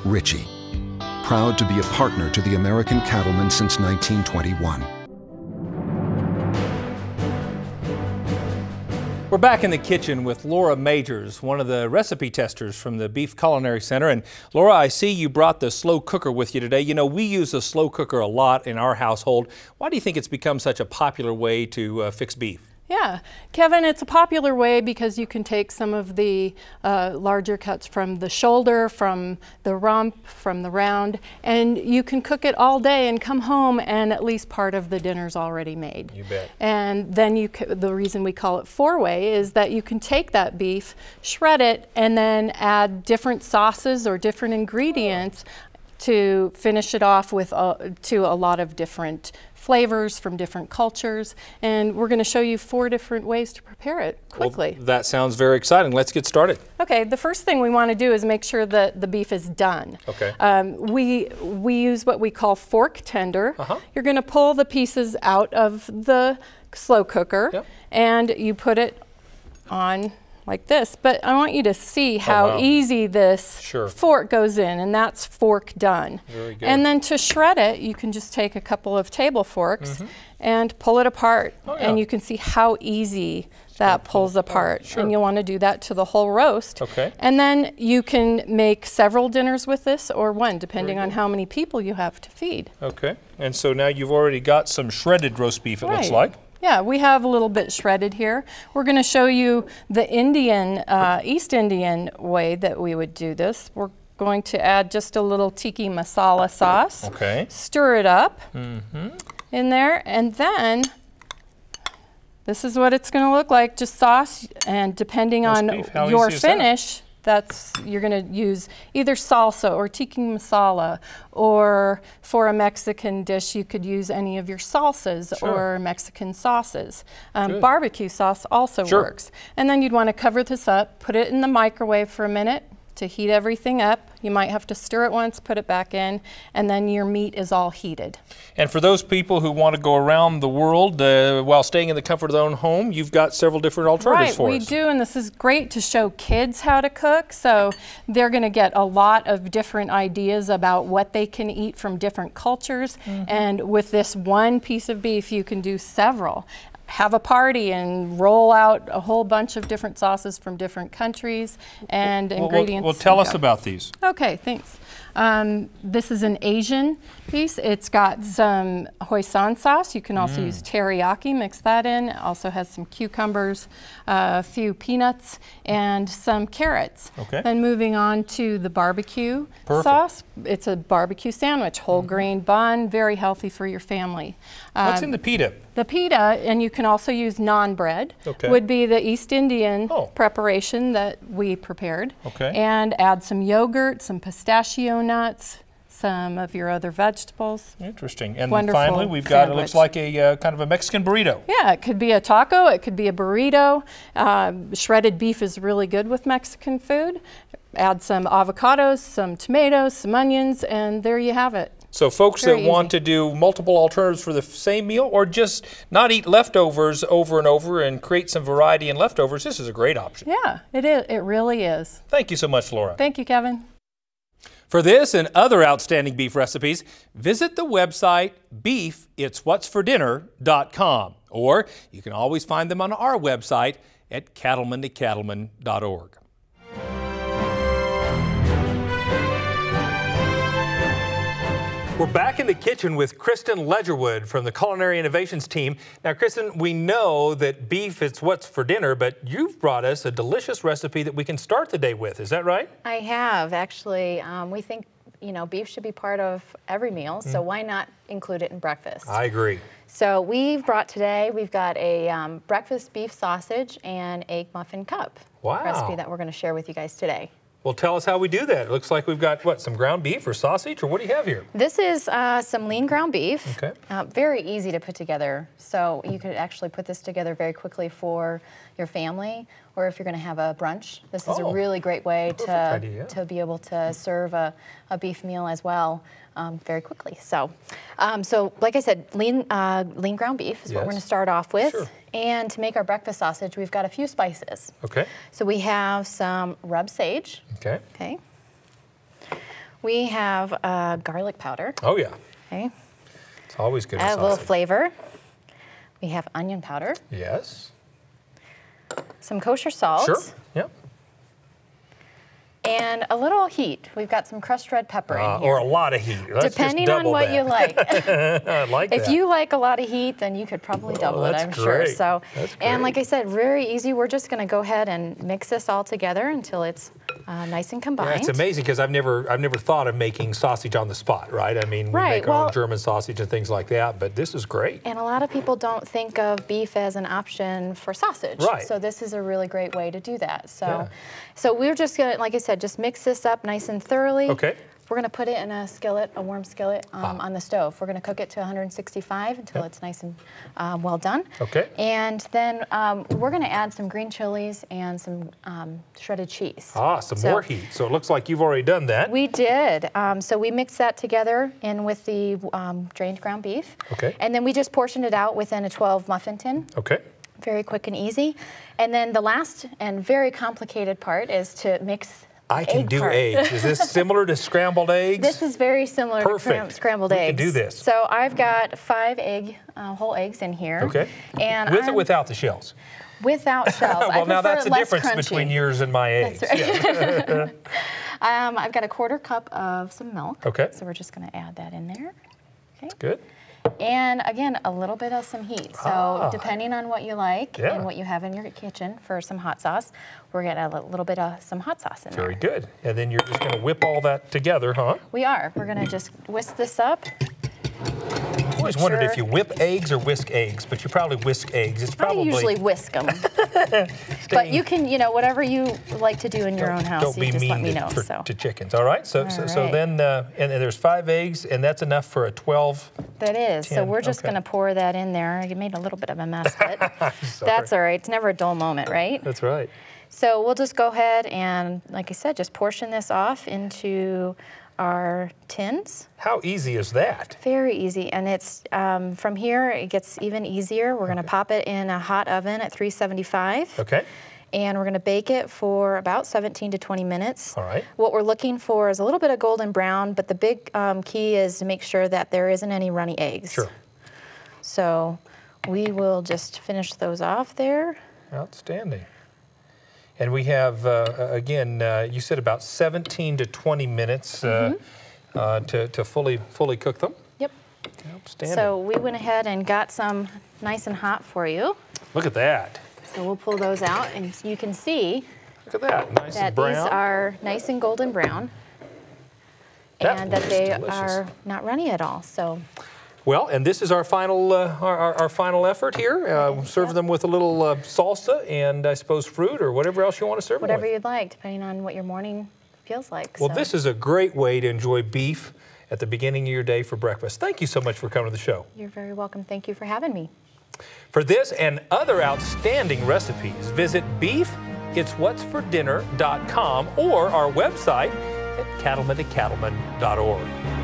Ritchie, proud to be a partner to the American cattlemen since 1921. We're back in the kitchen with Laura Majors, one of the recipe testers from the Beef Culinary Center. And Laura, I see you brought the slow cooker with you today. You know, we use a slow cooker a lot in our household. Why do you think it's become such a popular way to uh, fix beef? Yeah, Kevin, it's a popular way because you can take some of the uh, larger cuts from the shoulder, from the rump, from the round, and you can cook it all day and come home and at least part of the dinner's already made. You bet. And then you, the reason we call it four-way is that you can take that beef, shred it, and then add different sauces or different ingredients to finish it off with a, to a lot of different flavors from different cultures. And we're going to show you four different ways to prepare it quickly. Well, that sounds very exciting. Let's get started. Okay, the first thing we want to do is make sure that the beef is done. Okay. Um, we we use what we call fork tender. Uh-huh. You're going to pull the pieces out of the slow cooker, Yep. and you put it on like this. But I want you to see oh, how Oh, wow. easy this Sure. fork goes in, and that's fork done. Very good. And then to shred it, you can just take a couple of table forks mm-hmm. and pull it apart. Oh, yeah. and you can see how easy that pulls apart. Sure. And you'll want to do that to the whole roast. Okay. And then you can make several dinners with this or one, depending on how many people you have to feed. Okay. And so now you've already got some shredded roast beef, it looks like. Yeah, we have a little bit shredded here. We're going to show you the Indian, uh, East Indian way that we would do this. We're going to add just a little tikka masala sauce. Okay. Stir it up Mm-hmm. in there, and then this is what it's going to look like, just sauce. And depending on beef, your that? That's you're going to use either salsa or tikka masala, or for a Mexican dish, you could use any of your salsas Sure. or Mexican sauces. Um, barbecue sauce also Sure. works. And then you'd want to cover this up, put it in the microwave for a minute to heat everything up. You might have to stir it once, put it back in, and then your meat is all heated. And for those people who want to go around the world uh, while staying in the comfort of their own home, you've got several different alternatives right, for we us. do, and this is great to show kids how to cook. So they're going to get a lot of different ideas about what they can eat from different cultures. Mm-hmm. And with this one piece of beef, you can do several. Have a party and roll out a whole bunch of different sauces from different countries and Well, well, ingredients. well, tell us about these. Okay, thanks. Um, this is an Asian piece. It's got some hoisin sauce. You can also Mm. use teriyaki, mix that in. It also has some cucumbers, uh, a few peanuts, and some carrots. Okay. Then moving on to the barbecue Perfect. sauce. It's a barbecue sandwich, whole grain bun, very healthy for your family. What's Um, in the pita? the pita, and you can also use naan bread, Okay. would be the East Indian Oh. preparation that we prepared. Okay. And add some yogurt, some pistachio nuts, some of your other vegetables. Interesting. And Wonderful finally, we've got, it looks like a uh, kind of a Mexican burrito. Yeah, it could be a taco, it could be a burrito. Um, shredded beef is really good with Mexican food. Add some avocados, some tomatoes, some onions, and there you have it. So folks Very that want to do multiple alternatives for the same meal or just not eat leftovers over and over and create some variety in leftovers, this is a great option. Yeah, it is. It really is. Thank you so much, Laura. Thank you, Kevin. For this and other outstanding beef recipes, visit the website beefitswhatsfordinner.com or you can always find them on our website at cattlemantocattleman.org. We're back in the kitchen with Kristen Ledgerwood from the Culinary Innovations team. Now, Kristen, we know that beef is what's for dinner, but you've brought us a delicious recipe that we can start the day with. Is that right? I have actually. Um, we think you know beef should be part of every meal, so why not include it in breakfast? Mm. I agree. So we've brought today. We've got a um, breakfast beef sausage and egg muffin cup Wow. recipe that we're going to share with you guys today. Well, tell us how we do that. It looks like we've got, what, some ground beef or sausage, or what do you have here? This is uh, some lean ground beef. Okay. Uh, very easy to put together. So you could actually put this together very quickly for your family, or if you're going to have a brunch. This is Oh, a really great way to, idea. to be able to serve a, a beef meal as well um, very quickly. So, um, so like I said, lean uh, lean ground beef is what we're going to start off with. Sure. And to make our breakfast sausage, we've got a few spices. Okay. So we have some rub sage. Okay. Okay. We have uh, garlic powder. Oh, yeah. Okay. It's always good Add a little flavor. We have onion powder, Yes. some kosher salt, Sure. And a little heat. We've got some crushed red pepper in Uh, here. or a lot of heat. Let's Depending on what that. you like. I like if that. you like a lot of heat, then you could probably double it, I'm sure. So, and like I said, very easy. We're just going to go ahead and mix this all together until it's uh, nice and Yeah, combined. it's amazing because I've never I've never thought of making sausage on the spot, right? I mean, we Right, make our own German sausage and things like that, but this is great. And a lot of people don't think of beef as an option for sausage. Right. So this is a really great way to do that. So, Yeah. so we're just gonna, like I said, just mix this up nice and thoroughly. Okay. We're gonna put it in a skillet, a warm skillet um, on the stove. We're gonna cook it to 165 until it's nice and uh, well done. Okay. And then um, we're gonna add some green chilies and some um, shredded cheese. Ah, some So- more heat. So it looks like you've already done that. We did. Um, so we mixed that together in with the um, drained ground beef. Okay. And then we just portioned it out within a 12 muffin tin. Okay. Very quick and easy. And then the last and very complicated part is to mix. I can egg do part. eggs. Is this similar to scrambled eggs? This is very similar to Perfect. scram- scrambled We can do this. So I've got five egg, uh, whole eggs in here. Okay. And With I'm, or without the shells? Without shells. I well, now that's the difference crunchy. between yours and my eggs. That's right. Yeah. um, I've got a quarter cup of some milk. Okay. So we're just going to add that in there. Okay. Good. And again, a little bit of some heat. So Ah. depending on what you like Yeah. and what you have in your kitchen for some hot sauce, we're gonna add a little bit of some hot sauce in Very there. good. And then you're just going to whip all that together, huh? We are. We're gonna just whisk this up. I always Make wondered sure- if you whip eggs or whisk eggs, but you probably whisk eggs. It's probably I usually whisk them. but you can, you know, whatever you like to do in your own house, Don't you be just mean let me to, know. for- so to chickens. All right. So so, All so right. then uh, and, and there's five eggs, and that's enough for a 12. that is. So we're just okay. gonna pour that in there. I made a little bit of a mess, but that's all right. It's never a dull moment, right? That's right. So we'll just go ahead and, like I said, just portion this off into our tins. How easy is that? Very easy, and it's um, from here. It gets even easier. We're going to pop it in a hot oven at 375. Okay. And we're going to bake it for about 17 to 20 minutes. All right. What we're looking for is a little bit of golden brown, but the big um, key is to make sure that there isn't any runny eggs. Sure. So we will just finish those off there. Outstanding. And we have, uh, again, uh, you said about 17 to 20 minutes uh, uh, to, to fully fully cook them. Yep. Outstanding. So we went ahead and got some nice and hot for you. Look at that. So we'll pull those out, and you can see Look at that. Nice that and brown. these are nice and golden brown, That and that they delicious. are not runny at all. So Well, and this is our final uh, our, our, final effort here. Uh, serve them with a little uh, salsa and I suppose fruit or whatever else you want to serve whatever them with. you'd like, depending on what your morning feels like. Well, so. this is a great way to enjoy beef at the beginning of your day for breakfast. Thank you so much for coming to the show. You're very welcome. Thank you for having me. For this and other outstanding recipes, visit beefitswhatsfordinner.com or our website at cattlemantocattleman.org.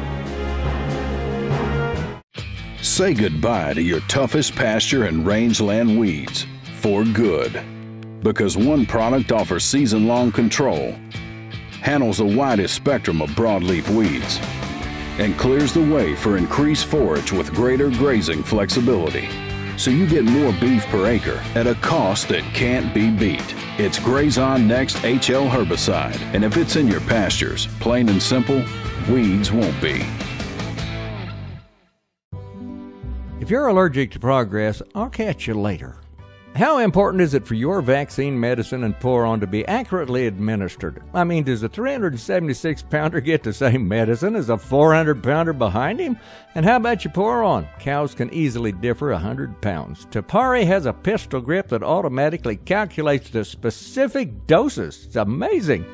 Say goodbye to your toughest pasture and rangeland weeds for good. Because one product offers season long control, handles the widest spectrum of broadleaf weeds, and clears the way for increased forage with greater grazing flexibility. So you get more beef per acre at a cost that can't be beat. It's GrazonNext HL herbicide, and if it's in your pastures, plain and simple, weeds won't be. If you're allergic to progress, I'll catch you later. How important is it for your vaccine medicine and pour on to be accurately administered? I mean, does a 376 pounder get the same medicine as a 400 pounder behind him? And how about your pour on? Cows can easily differ 100 pounds. Tapari has a pistol grip that automatically calculates the specific doses. It's amazing.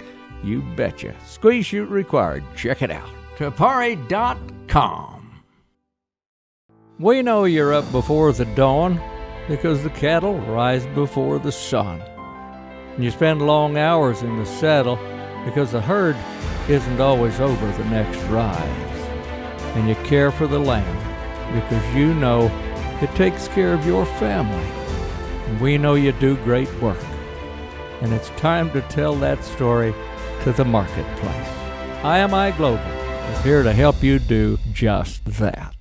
You betcha. Squeeze chute required. Check it out. Tapari.com. We know you're up before the dawn because the cattle rise before the sun. And you spend long hours in the saddle because the herd isn't always over the next rise. And you care for the land because you know it takes care of your family. And we know you do great work. And it's time to tell that story to the marketplace. IMI Global is here to help you do just that.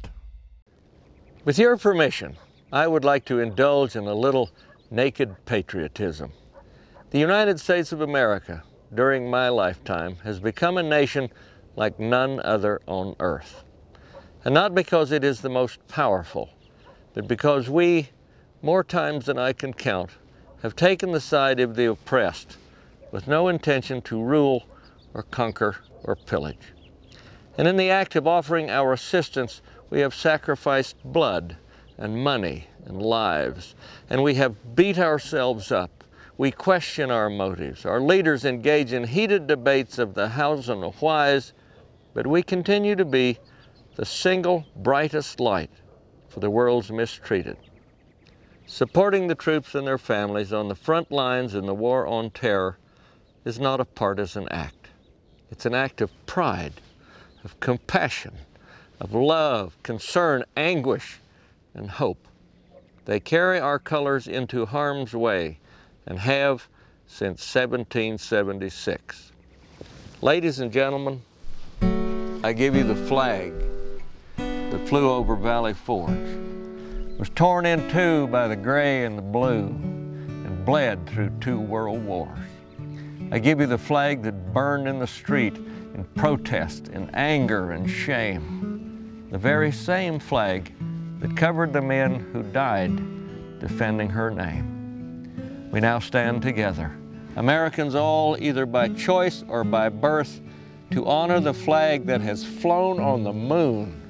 With your permission, I would like to indulge in a little naked patriotism. The United States of America during my lifetime has become a nation like none other on earth. And not because it is the most powerful, but because we, more times than I can count, have taken the side of the oppressed with no intention to rule or conquer or pillage. And in the act of offering our assistance, we have sacrificed blood and money and lives, and we have beat ourselves up. We question our motives. Our leaders engage in heated debates of the hows and the whys, but we continue to be the single brightest light for the world's mistreated. Supporting the troops and their families on the front lines in the war on terror is not a partisan act. It's an act of pride, of compassion, of love, concern, anguish, and hope. They carry our colors into harm's way and have since 1776. Ladies and gentlemen, I give you the flag that flew over Valley Forge, It was torn in two by the gray and the blue, and bled through two world wars. I give you the flag that burned in the street in protest, in anger and shame. The very same flag that covered the men who died defending her name. We now stand together, Americans all, either by choice or by birth, to honor the flag that has flown on the moon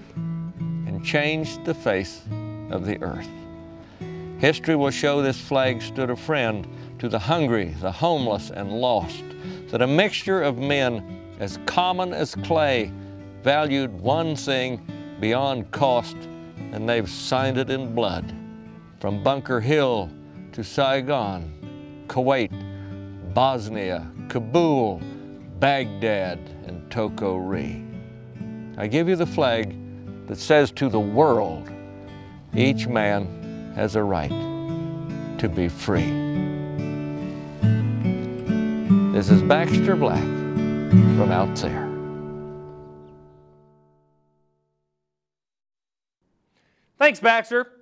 and changed the face of the earth. History will show this flag stood a friend to the hungry, the homeless, and lost, that a mixture of men as common as clay valued one thing beyond cost, and they've signed it in blood. From Bunker Hill to Saigon, Kuwait, Bosnia, Kabul, Baghdad, and Toko-Ri. I give you the flag that says to the world, each man has a right to be free. This is Baxter Black from out there. Thanks, Baxter.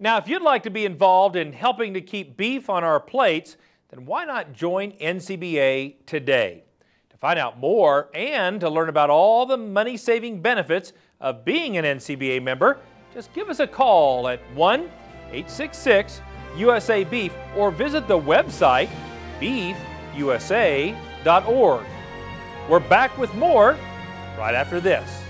Now, if you'd like to be involved in helping to keep beef on our plates, then why not join NCBA today? To find out more and to learn about all the money saving benefits of being an NCBA member, just give us a call at 1 866 USA Beef or visit the website beefusa.org. We're back with more right after this.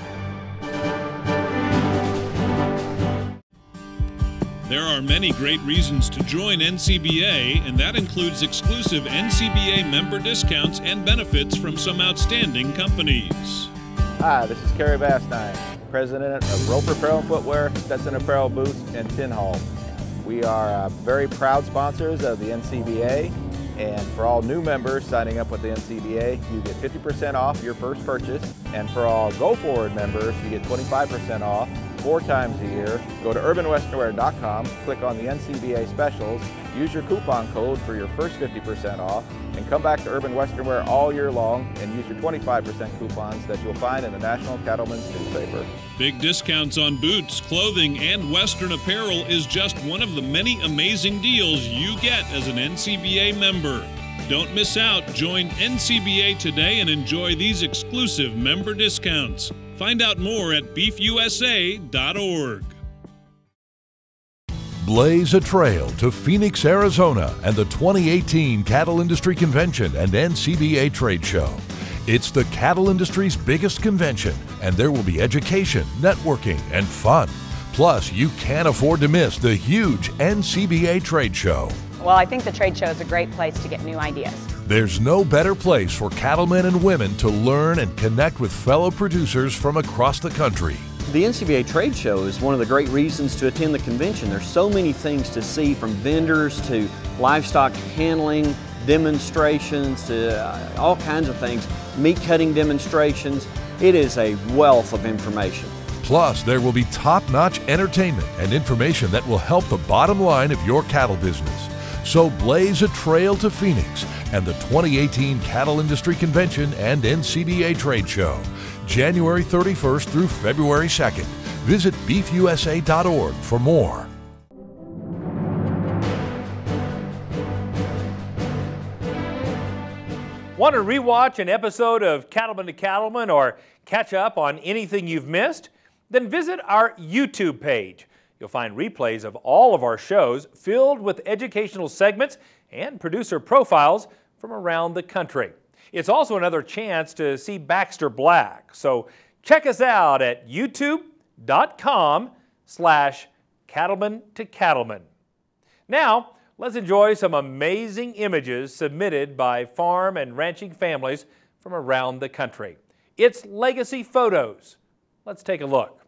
There are many great reasons to join NCBA, and that includes exclusive NCBA member discounts and benefits from some outstanding companies. Hi, this is Kerry Bastine, president of Roper Apparel and Footwear, Stetson Apparel Boots, and Tin Haul. We are uh, very proud sponsors of the NCBA, and for all new members signing up with the NCBA, you get 50% off your first purchase, and for all Go Forward members, you get 25% off four times a year. Go to urbanwesternwear.com, click on the NCBA specials, use your coupon code for your first 50% off, and come back to Urban Western Wear all year long and use your 25% coupons that you'll find in the National Cattlemen's newspaper. Big discounts on boots, clothing, and Western apparel is just one of the many amazing deals you get as an NCBA member. Don't miss out. Join NCBA today and enjoy these exclusive member discounts. Find out more at beefusa.org. Blaze a trail to Phoenix, Arizona and the 2018 Cattle Industry Convention and NCBA Trade Show. It's the cattle industry's biggest convention, and there will be education, networking, and fun. Plus, you can't afford to miss the huge NCBA Trade Show. Well, I think the trade show is a great place to get new ideas. There's no better place for cattlemen and women to learn and connect with fellow producers from across the country. The NCBA Trade Show is one of the great reasons to attend the convention. There's so many things to see from vendors to livestock handling, demonstrations to uh, all kinds of things, meat cutting demonstrations. It is a wealth of information. Plus, there will be top notch entertainment and information that will help the bottom line of your cattle business. So blaze a trail to Phoenix and the 2018 Cattle Industry Convention and NCBA Trade Show, January 31st through February 2nd. Visit beefusa.org for more. Want to rewatch an episode of Cattlemen to Cattlemen or catch up on anything you've missed? Then visit our YouTube page. You'll find replays of all of our shows filled with educational segments and producer profiles from around the country. It's also another chance to see Baxter Black. So check us out at youtube.com slash cattleman to cattleman. Now, let's enjoy some amazing images submitted by farm and ranching families from around the country. It's Legacy Photos. Let's take a look.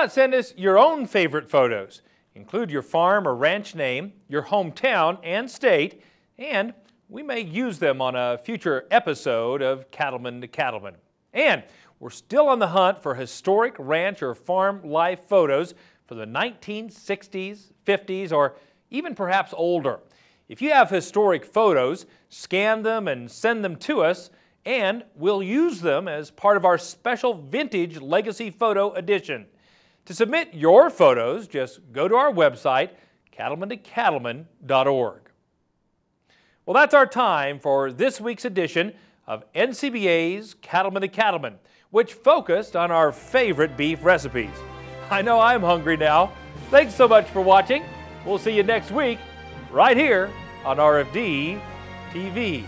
Not send us your own favorite photos? Include your farm or ranch name, your hometown and state, and we may use them on a future episode of Cattlemen to Cattlemen. And we're still on the hunt for historic ranch or farm life photos for the 1960s, 50s, or even perhaps older. If you have historic photos, scan them and send them to us, and we'll use them as part of our special Vintage Legacy Photo Edition. To submit your photos, just go to our website, cattlemantocattleman.org. Well, that's our time for this week's edition of NCBA's Cattlemen to Cattlemen, which focused on our favorite beef recipes. I know I'm hungry now. Thanks so much for watching. We'll see you next week right here on RFD TV.